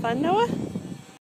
fun, Noah?